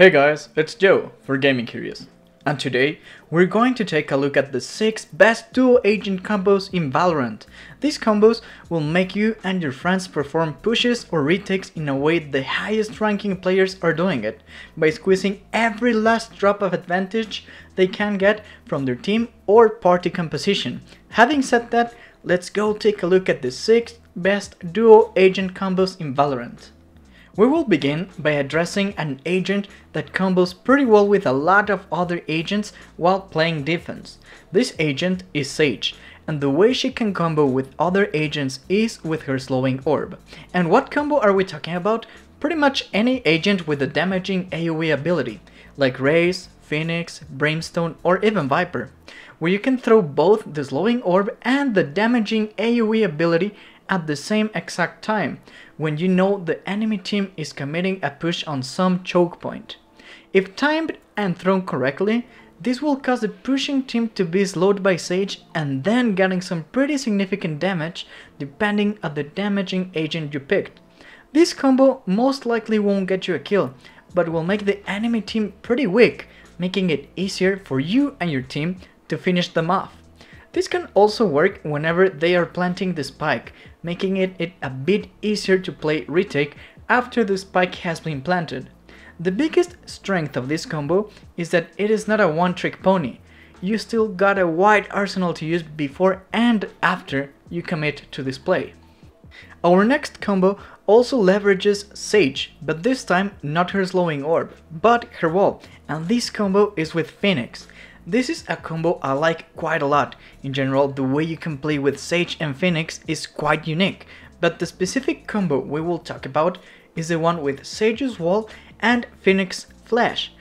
Hey guys, it's Joe for Gaming Curios. And today, we're going to take a look at the 6 best duo agent combos in Valorant. These combos will make you and your friends perform pushes or retakes in a way the highest ranking players are doing it, by squeezing every last drop of advantage they can get from their team or party composition. Having said that, let's go take a look at the 6 best duo agent combos in Valorant. We will begin by addressing an agent that combos pretty well with a lot of other agents while playing defense. This agent is Sage, and the way she can combo with other agents is with her slowing orb. And what combo are we talking about? Pretty much any agent with a damaging AoE ability, like Raze, Phoenix, Brimstone, or even Viper, where you can throw both the slowing orb and the damaging AoE ability at the same exact time when you know the enemy team is committing a push on some choke point. If timed and thrown correctly, this will cause the pushing team to be slowed by Sage and then getting some pretty significant damage depending on the damaging agent you picked. This combo most likely won't get you a kill, but will make the enemy team pretty weak, making it easier for you and your team to finish them off. This can also work whenever they are planting the spike, making it, it a bit easier to play retake after the spike has been planted. The biggest strength of this combo is that it is not a one-trick pony. You still got a wide arsenal to use before and after you commit to this play. Our next combo also leverages Sage, but this time not her slowing orb, but her wall, and this combo is with Phoenix. This is a combo I like quite a lot. In general, the way you can play with Sage and Phoenix is quite unique, but the specific combo we will talk about is the one with Sage's Wall and Phoenix Flash.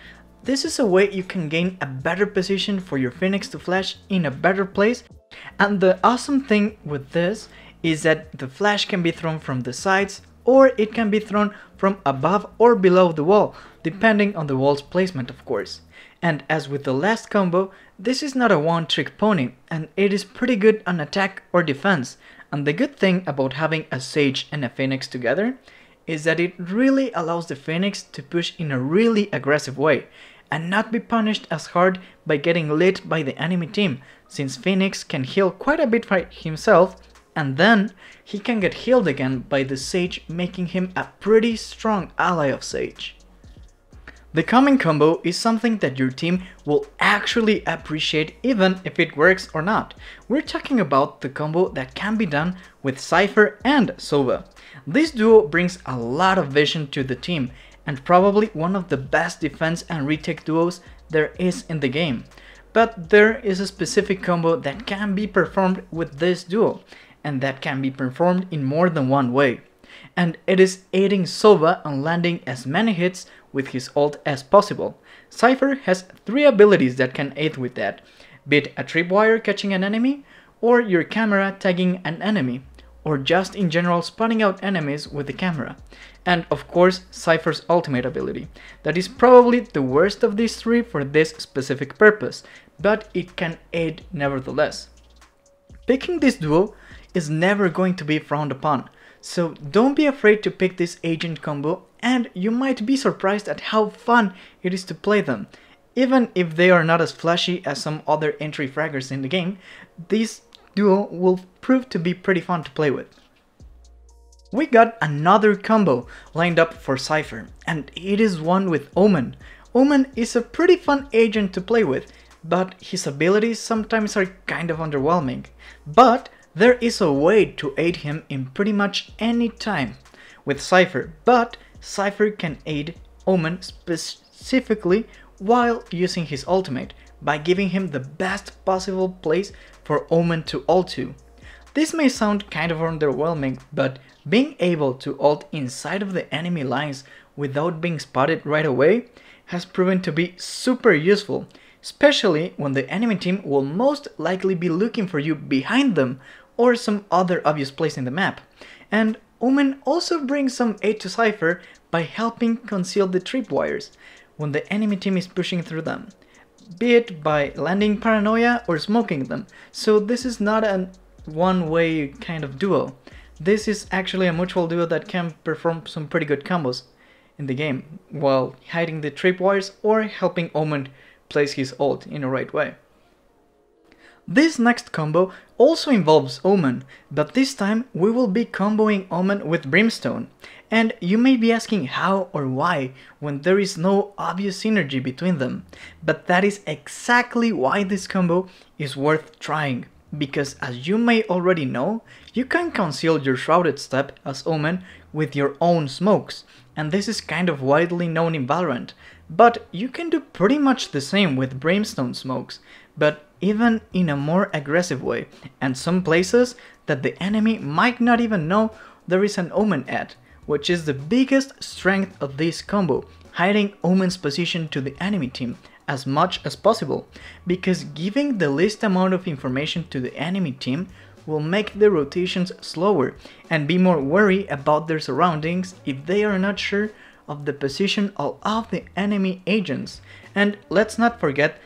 This is a way you can gain a better position for your Phoenix to flash in a better place, and the awesome thing with this is that the flash can be thrown from the sides or it can be thrown from above or below the wall, depending on the wall's placement of course. And as with the last combo, this is not a one-trick pony, and it is pretty good on attack or defense. And the good thing about having a Sage and a Phoenix together is that it really allows the Phoenix to push in a really aggressive way, and not be punished as hard by getting lit by the enemy team, since Phoenix can heal quite a bit by himself, and then he can get healed again by the Sage making him a pretty strong ally of Sage. The coming combo is something that your team will actually appreciate even if it works or not. We're talking about the combo that can be done with Cypher and Sova. This duo brings a lot of vision to the team and probably one of the best defense and retake duos there is in the game. But there is a specific combo that can be performed with this duo and that can be performed in more than one way and it is aiding Sova on landing as many hits with his ult as possible. Cypher has three abilities that can aid with that, be it a tripwire catching an enemy, or your camera tagging an enemy, or just in general spotting out enemies with the camera. And of course, Cypher's ultimate ability. That is probably the worst of these three for this specific purpose, but it can aid nevertheless. Picking this duo is never going to be frowned upon, so don't be afraid to pick this agent combo and you might be surprised at how fun it is to play them. Even if they are not as flashy as some other entry fraggers in the game, this duo will prove to be pretty fun to play with. We got another combo lined up for Cypher, and it is one with Omen. Omen is a pretty fun agent to play with, but his abilities sometimes are kind of underwhelming. But there is a way to aid him in pretty much any time with Cypher, but Cypher can aid Omen specifically while using his ultimate by giving him the best possible place for Omen to ult to. This may sound kind of underwhelming, but being able to ult inside of the enemy lines without being spotted right away has proven to be super useful, especially when the enemy team will most likely be looking for you behind them or some other obvious place in the map. And Omen also brings some aid to Cypher by helping conceal the tripwires when the enemy team is pushing through them, be it by landing paranoia or smoking them. So this is not a one-way kind of duo. This is actually a mutual duo that can perform some pretty good combos. in the game while hiding the tripwires or helping Omen place his ult in the right way. This next combo also involves Omen, but this time we will be comboing Omen with Brimstone. And you may be asking how or why when there is no obvious synergy between them. But that is exactly why this combo is worth trying. Because as you may already know, you can conceal your Shrouded Step as Omen with your own smokes, and this is kind of widely known in Valorant. But you can do pretty much the same with Brimstone smokes, but even in a more aggressive way, and some places that the enemy might not even know there is an Omen at, which is the biggest strength of this combo, hiding Omen's position to the enemy team as much as possible, because giving the least amount of information to the enemy team will make the rotations slower and be more wary about their surroundings if they are not sure of the position of the enemy agents. And let's not forget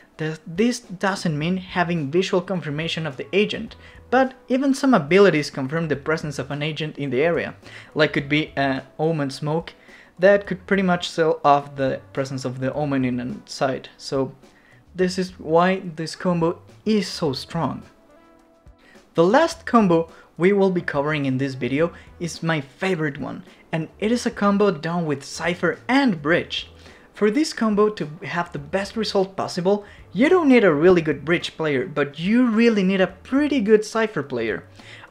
this doesn't mean having visual confirmation of the agent, but even some abilities confirm the presence of an agent in the area, like could be an omen smoke that could pretty much sell off the presence of the omen in a site. So this is why this combo is so strong. The last combo we will be covering in this video is my favorite one, and it is a combo done with Cypher and Breach. For this combo to have the best result possible, you don't need a really good Breach player, but you really need a pretty good Cypher player.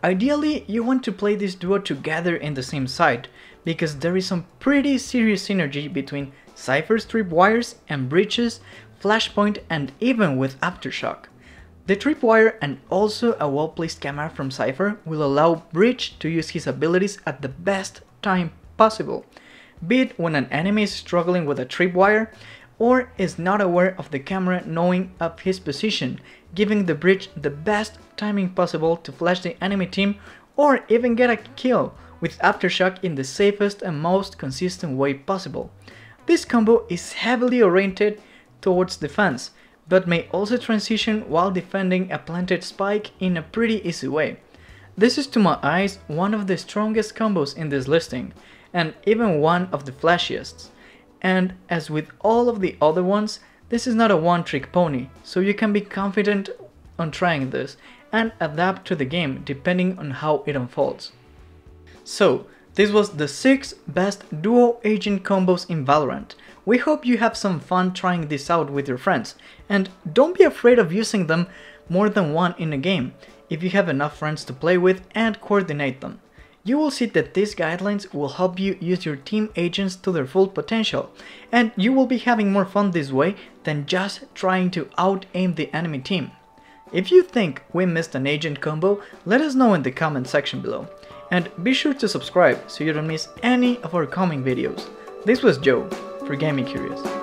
Ideally, you want to play this duo together in the same side, because there is some pretty serious synergy between Cypher's tripwires and Breach's, Flashpoint and even with Aftershock. The tripwire and also a well-placed camera from Cypher will allow Breach to use his abilities at the best time possible be it when an enemy is struggling with a tripwire or is not aware of the camera knowing of his position, giving the Breach the best timing possible to flash the enemy team or even get a kill with Aftershock in the safest and most consistent way possible. This combo is heavily oriented towards defense, but may also transition while defending a planted spike in a pretty easy way. This is to my eyes one of the strongest combos in this listing, and even one of the flashiest. And as with all of the other ones, this is not a one-trick pony, so you can be confident on trying this and adapt to the game depending on how it unfolds. So, this was the 6 best duo agent combos in Valorant. We hope you have some fun trying this out with your friends, and don't be afraid of using them more than one in a game, if you have enough friends to play with and coordinate them you will see that these guidelines will help you use your team agents to their full potential, and you will be having more fun this way than just trying to out-aim the enemy team. If you think we missed an agent combo, let us know in the comment section below. And be sure to subscribe so you don't miss any of our coming videos. This was Joe, for Gaming Curios.